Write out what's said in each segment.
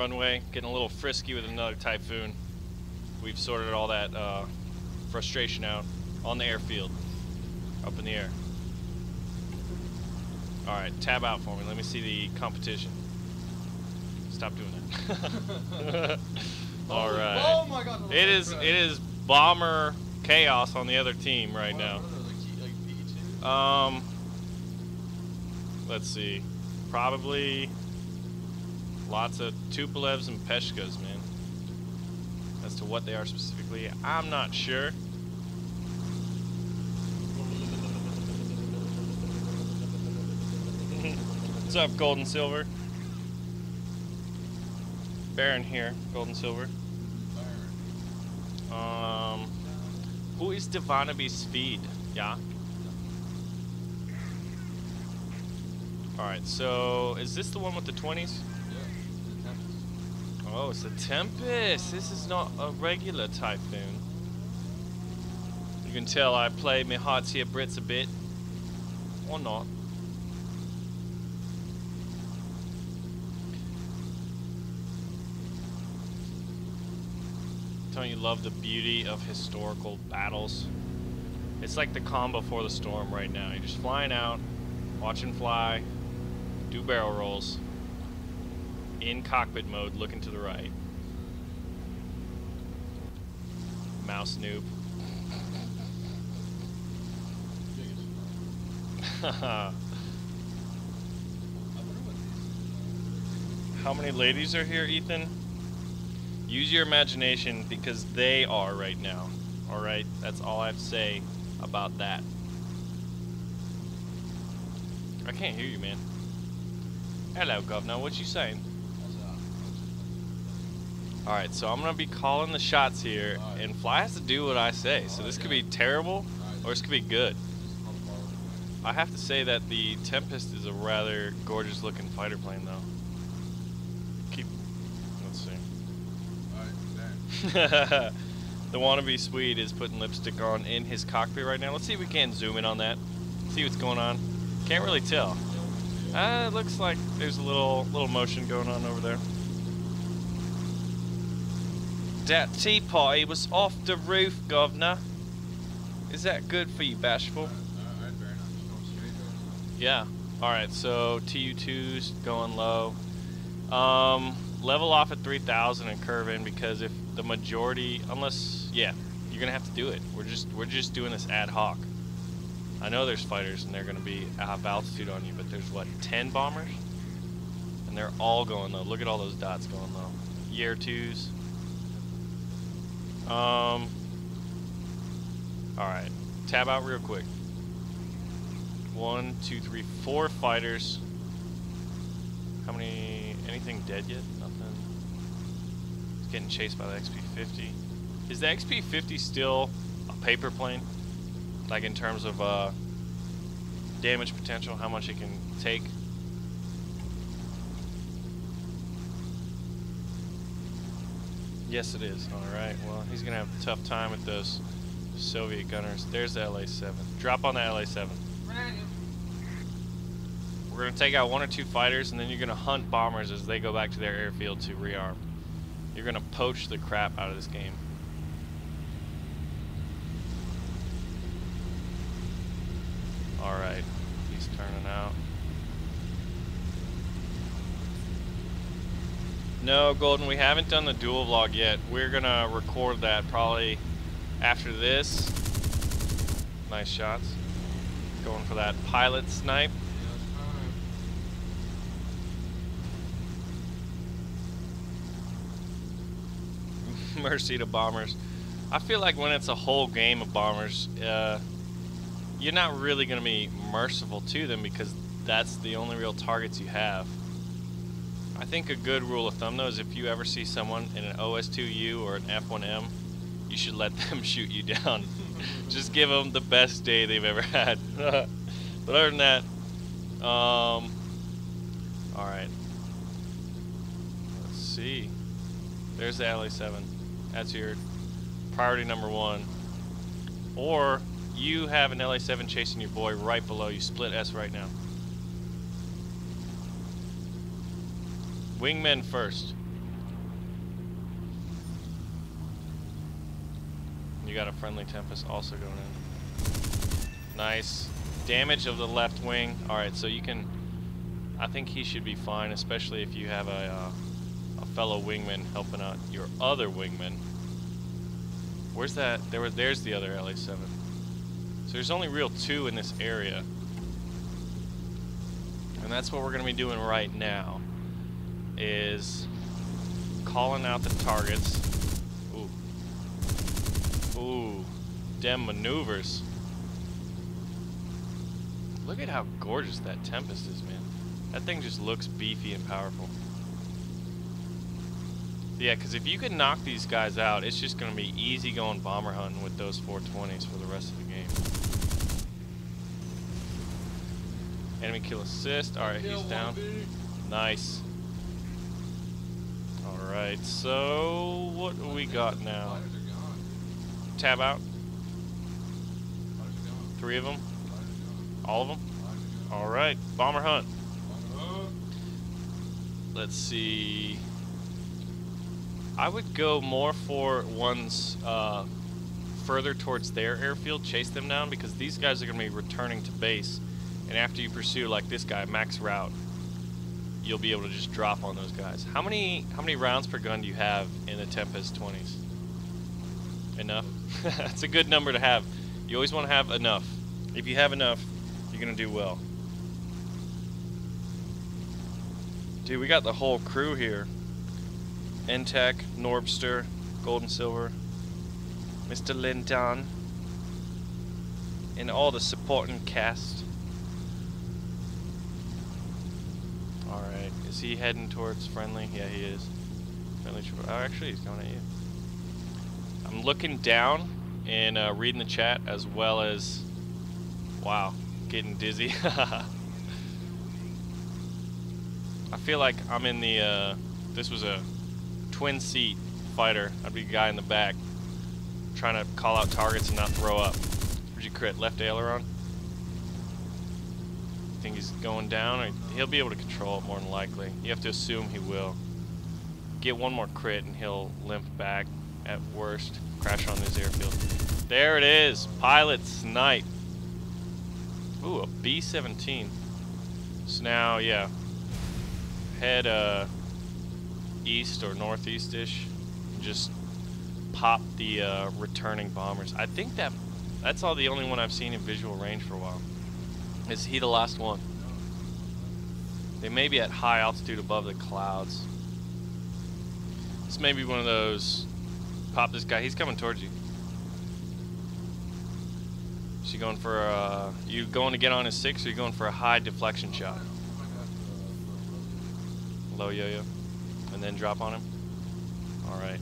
runway, getting a little frisky with another Typhoon. We've sorted all that uh, frustration out on the airfield, up in the air. All right, tab out for me. Let me see the competition. Stop doing that. all right. Oh my god. It is it is bomber chaos on the other team right now. Um, let's see, probably lots of Tupolevs and Peshkas, man. As to what they are specifically, I'm not sure. What's up, Gold and Silver? Baron here, Gold and Silver. Um, who is Devanaby Speed? Yeah. Alright, so is this the one with the 20s? Oh, it's a Tempest. This is not a regular Typhoon. You can tell I play my hearts here Brits a bit. Or not. Don't you love the beauty of historical battles? It's like the calm before the storm right now. You're just flying out, watching fly, do barrel rolls, in cockpit mode, looking to the right. Mouse noob. How many ladies are here, Ethan? Use your imagination because they are right now. Alright? That's all I have to say about that. I can't hear you, man. Hello, Governor. What you saying? Alright, so I'm to be calling the shots here, Alright. and Fly has to do what I say. So this could be terrible, or this could be good. I have to say that the Tempest is a rather gorgeous looking fighter plane, though. Keep. Let's see. the wannabe Swede is putting lipstick on in his cockpit right now. Let's see if we can zoom in on that. See what's going on. Can't really tell. Uh, it looks like there's a little little motion going on over there. That tea party was off the roof, governor. Is that good for you, Bashful? Yeah. Alright, so TU2's going low. Um, level off at 3000 and curve in because if the majority, unless, yeah, you're gonna have to do it. We're just we're just doing this ad hoc. I know there's fighters and they're gonna be have altitude on you, but there's what 10 bombers, and they're all going low. Look at all those dots going low. Year twos. Um. All right, tab out real quick. One, two, three, four fighters. How many? Anything dead yet? Nothing. It's getting chased by the XP-50. Is the XP-50 still a paper plane? Like in terms of uh, damage potential, how much it can take? Yes, it is. All right. Well, he's gonna have a tough time with those Soviet gunners. There's the LA-7. Drop on the LA-7. We're gonna take out one or two fighters, and then you're gonna hunt bombers as they go back to their airfield to rearm. You're gonna poach the crap out of this game. All right, he's turning out. No, Golden, we haven't done the dual vlog yet. We're gonna record that probably after this. Nice shots. Going for that pilot snipe. Mercy to bombers. I feel like when it's a whole game of bombers, uh, you're not really going to be merciful to them because that's the only real targets you have. I think a good rule of thumb though is if you ever see someone in an OS2U or an F1M, you should let them shoot you down. Just give them the best day they've ever had. but other than that, um, all right. Let's see. There's the LA 7. That's your priority number one. Or you have an LA 7 chasing your boy right below you. Split S right now. Wingmen first. You got a friendly Tempest also going in. Nice. Damage of the left wing. Alright, so you can... I think he should be fine, especially if you have a, uh, a fellow wingman helping out your other wingman. Where's that? There was, there's the other LA-7. So there's only real two in this area. And that's what we're going to be doing right now. Is calling out the targets. Ooh. Ooh. Dem maneuvers. Look at how gorgeous that Tempest is, man. That thing just looks beefy and powerful. Yeah, because if you can knock these guys out, it's just going to be easy going bomber hunting with those 420s for the rest of the game. Enemy kill assist. Alright, he's down. Nice. Alright, so what do we got now? Tab out. Three of them? All of them? Alright, bomber hunt. Let's see. I would go more for ones uh, further towards their airfield, chase them down, because these guys are going to be returning to base. And after you pursue, like this guy, max route, you'll be able to just drop on those guys. How many how many rounds per gun do you have in the Tempest 20s? Enough? That's a good number to have. You always want to have enough. If you have enough, you're going to do well. Dude, we got the whole crew here. eNtaK, Norbster, Gold and Silver, Mr. Linton, and all the supporting cast. Alright, is he heading towards friendly? Yeah, he is. Friendly Oh, actually, he's coming at you. I'm looking down and uh, reading the chat as well as, wow, getting dizzy. I feel like I'm in the, uh, this was a twin seat fighter. I'd be the guy in the back trying to call out targets and not throw up. Where'd you crit? Left aileron? Think he's going down? Or he'll be able to control it more than likely. You have to assume he will. Get one more crit and he'll limp back at worst. Crash on his airfield. There it is! Pilot snipe. Ooh, a B-17. So now, yeah. Head, uh, east or northeast-ish. Just pop the uh, returning bombers. I think that that's all the only one I've seen in visual range for a while. Is he the last one? They may be at high altitude above the clouds. This may be one of those. Pop this guy. He's coming towards you. Is he going for a... You going to get on his six, or you going for a high deflection shot? Low yo-yo. And then drop on him? Alright.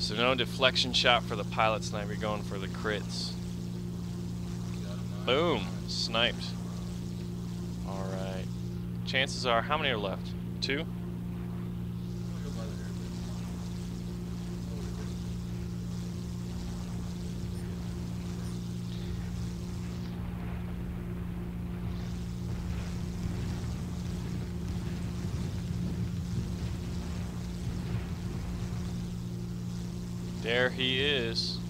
So no deflection shot for the pilot sniper, You're going for the crits. Boom! Sniped. Alright. Chances are, how many are left? Two? There he is.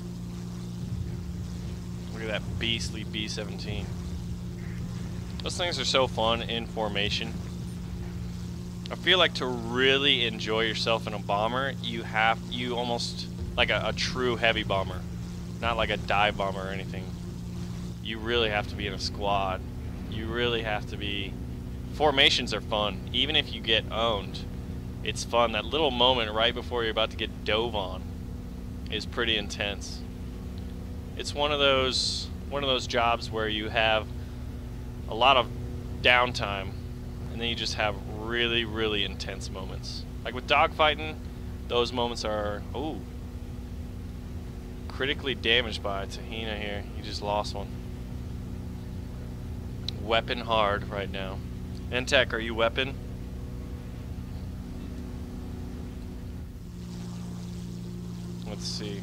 That beastly B-17. Those things are so fun in formation. I feel like to really enjoy yourself in a bomber, you have, you almost, like a, a true heavy bomber. Not like a dive bomber or anything. You really have to be in a squad. You really have to be... Formations are fun, even if you get owned. It's fun. That little moment right before you're about to get dove on is pretty intense. It's one of those one of those jobs where you have a lot of downtime and then you just have really really intense moments. Like with dogfighting, those moments are oh critically damaged by Tahina here. You just lost one. Weapon hard right now. eNtaK, are you weapon? Let's see.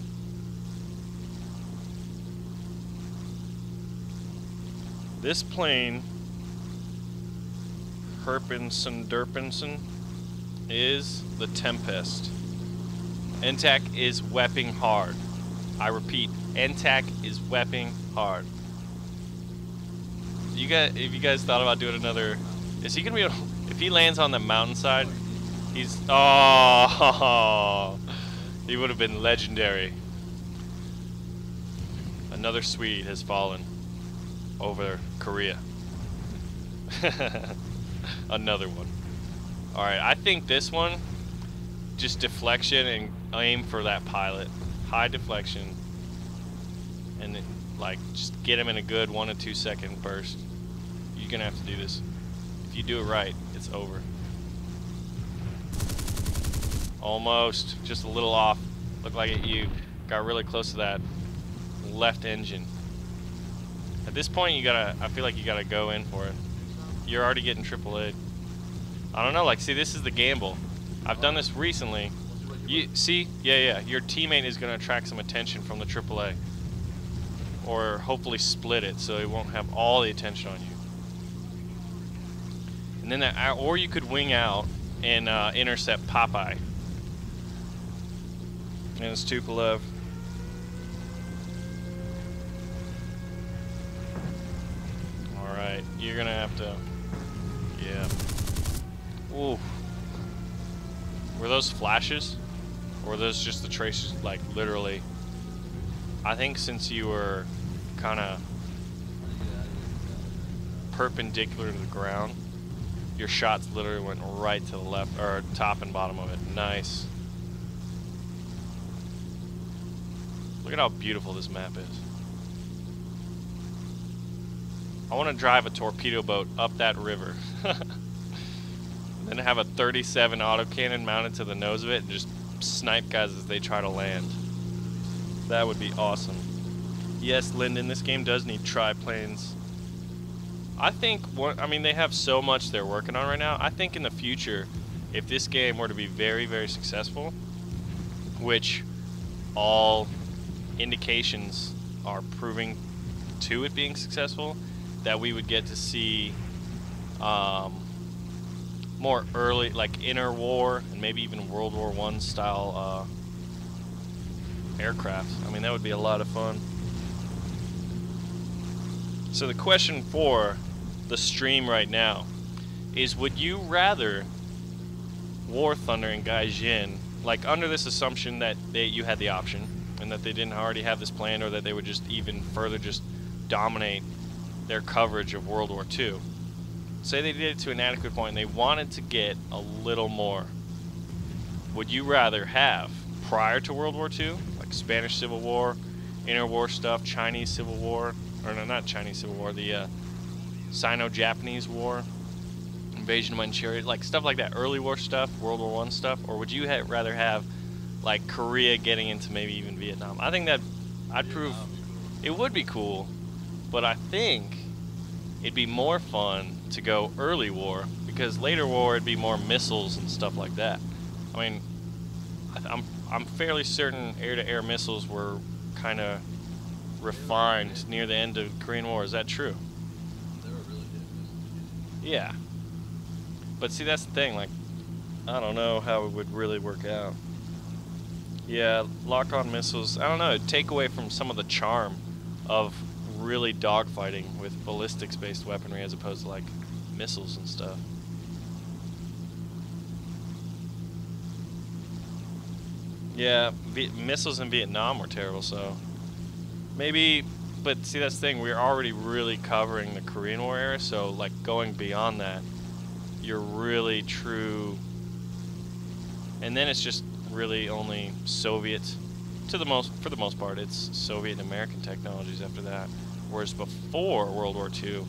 This plane, Herpinson Derpinson, is the Tempest. eNtaK is wepping hard. I repeat, eNtaK is wepping hard. You guys, if you guys thought about doing another, is he gonna be? If he lands on the mountainside, he's oh, he would have been legendary. Another Swede has fallen over Korea. Another one. Alright, I think this one, just deflection and aim for that pilot. High deflection. And then, like, just get him in a good one to two second burst. You're gonna have to do this. If you do it right, it's over. Almost. Just a little off. Looked like it, you got really close to that left engine. At this point, you gotta, I feel like you gotta go in for it. You're already getting AAA. I don't know, like, see, this is the gamble. I've done this recently. You see, yeah, yeah, your teammate is gonna attract some attention from the AAA. Or hopefully split it so it won't have all the attention on you. And then, that, or you could wing out and uh, intercept Popeye. And it's Tupolev. You're gonna have to... Yeah. Ooh. Were those flashes? Or were those just the traces, like, literally? I think since you were kind of perpendicular to the ground, your shots literally went right to the left, or top and bottom of it. Nice. Look at how beautiful this map is. I want to drive a torpedo boat up that river. then have a 37 autocannon mounted to the nose of it and just snipe guys as they try to land. That would be awesome. Yes, Lyndon, this game does need triplanes. I think, I mean, they have so much they're working on right now. I think in the future, if this game were to be very, very successful, which all indications are proving to it being successful, that we would get to see um, more early, like interwar and maybe even World War One style uh, aircraft. I mean, that would be a lot of fun. So the question for the stream right now is: Would you rather War Thunder and Gaijin, like under this assumption that they, you had the option and that they didn't already have this plan, or that they would just even further just dominate their coverage of World War II. Say they did it to an adequate point and they wanted to get a little more. Would you rather have, prior to World War II, like Spanish Civil War, interwar stuff, Chinese Civil War, or no, not Chinese Civil War, the uh, Sino-Japanese War, invasion of Manchuria, like stuff like that, early war stuff, World War One stuff, or would you ha rather have like Korea getting into maybe even Vietnam? I think that I'd prove it would be cool, but I think it'd be more fun to go early war because later war it'd be more missiles and stuff like that. I mean, I'm I'm fairly certain air-to-air missiles were kind of refined near the end of the Korean War. Is that true? They were really good. Yeah. But see, that's the thing. Like, I don't know how it would really work out. Yeah, lock-on missiles. I don't know. It'd take away from some of the charm of really dogfighting with ballistics-based weaponry as opposed to like missiles and stuff. Yeah, v missiles in Vietnam were terrible, so maybe. But see, that's the thing. We're already really covering the Korean War era, so like going beyond that, you're really true. And then it's just really only Soviet, to the most for the most part, it's Soviet and American technologies after that. Whereas before World War II,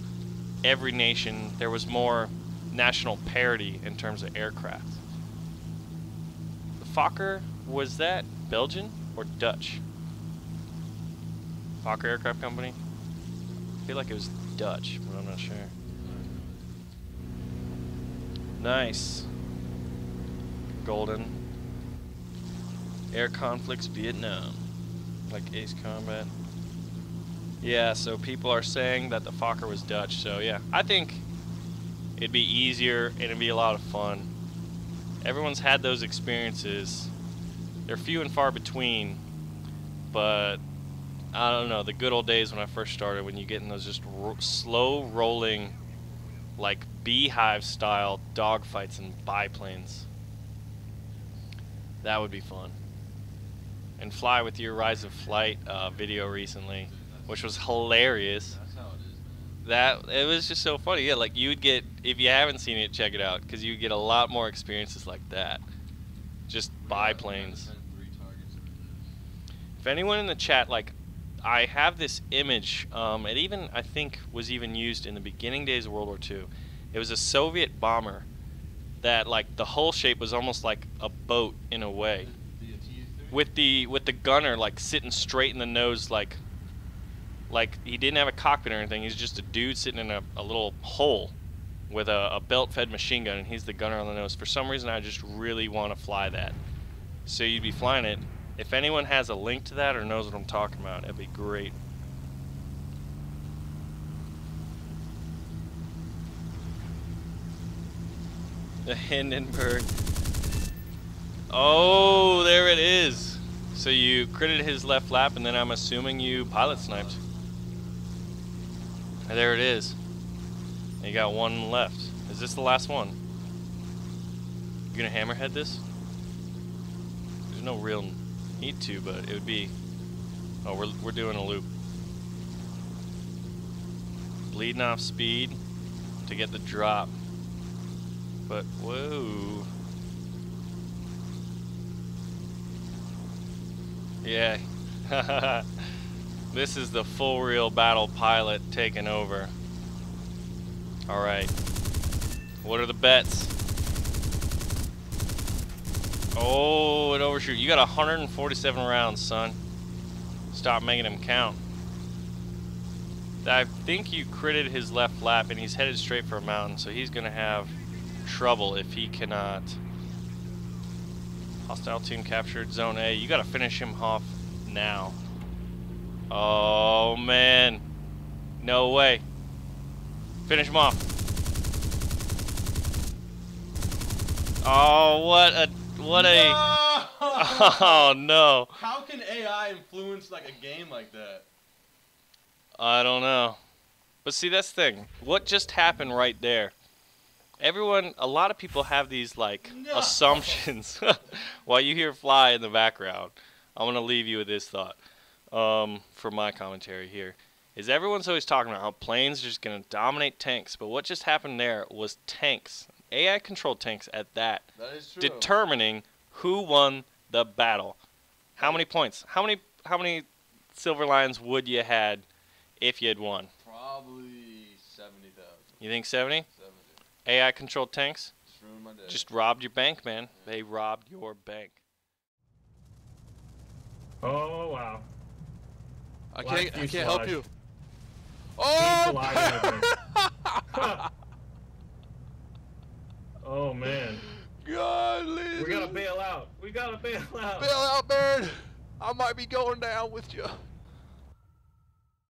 every nation, there was more national parity in terms of aircraft. The Fokker, was that Belgian or Dutch? Fokker Aircraft Company? I feel like it was Dutch, but I'm not sure. Nice. Golden. Air conflicts, Vietnam. Like Ace Combat. Yeah, so people are saying that the Fokker was Dutch. So yeah, I think it'd be easier and it'd be a lot of fun. Everyone's had those experiences. They're few and far between, but I don't know the good old days when I first started when you get in those just ro- slow rolling, like beehive style dogfights and biplanes. That would be fun. And fly with your Rise of Flight uh, video recently, which was hilarious. That's how it is. That it was just so funny. Yeah, like you would get if you haven't seen it, check it out because you get a lot more experiences like that. Just We got- we got biplanes. ten three targets every day. If anyone in the chat, like, I have this image. Um, it even I think was even used in the beginning days of World War II. It was a Soviet bomber that like the hull shape was almost like a boat in a way, The Tu-3? with the with the gunner like sitting straight in the nose, like like he didn't have a cockpit or anything. He's just a dude sitting in a, a little hole with a, a belt-fed machine gun, and he's the gunner on the nose. For some reason, I just really want to fly that. So you'd be flying it. If anyone has a link to that or knows what I'm talking about, it'd be great. The Hindenburg. Oh, there it is. So you critted his left flap, and then I'm assuming you pilot sniped. And there it is. You got one left. Is this the last one? You gonna hammerhead this? There's no real need to, but it would be. Oh, we're we're doing a loop. Bleeding off speed to get the drop. But whoa. Yeah. this is the full real battle pilot taking over. Alright. What are the bets? Oh, it overshoot. You got 147 rounds, son. Stop making him count. I think you critted his left lap and he's headed straight for a mountain, so he's gonna have trouble if he cannot. Hostile team captured zone A. You gotta finish him off now. Oh man. No way. Finish him off. Oh, what a what a No! Oh no. How can AI influence like a game like that? I don't know. But see, that's the thing. What just happened right there? Everyone, a lot of people have these like No. assumptions. While you hear fly in the background, I'm gonna leave you with this thought. Um, for my commentary here, is everyone's always talking about how planes are just gonna dominate tanks, but what just happened there was tanks, AI controlled tanks at that, That is true. determining who won the battle. How many points? How many? How many silver lions would you had if you had won? Probably seventy thousand. You think 70? Seventy. AI controlled tanks Just ruined my day. just robbed your bank, man. They robbed your bank. Oh wow. I Black can't. I can't help you. Oh! Oh man. God, We gotta bail out. We gotta bail out. bail out, Baron. I might be going down with you.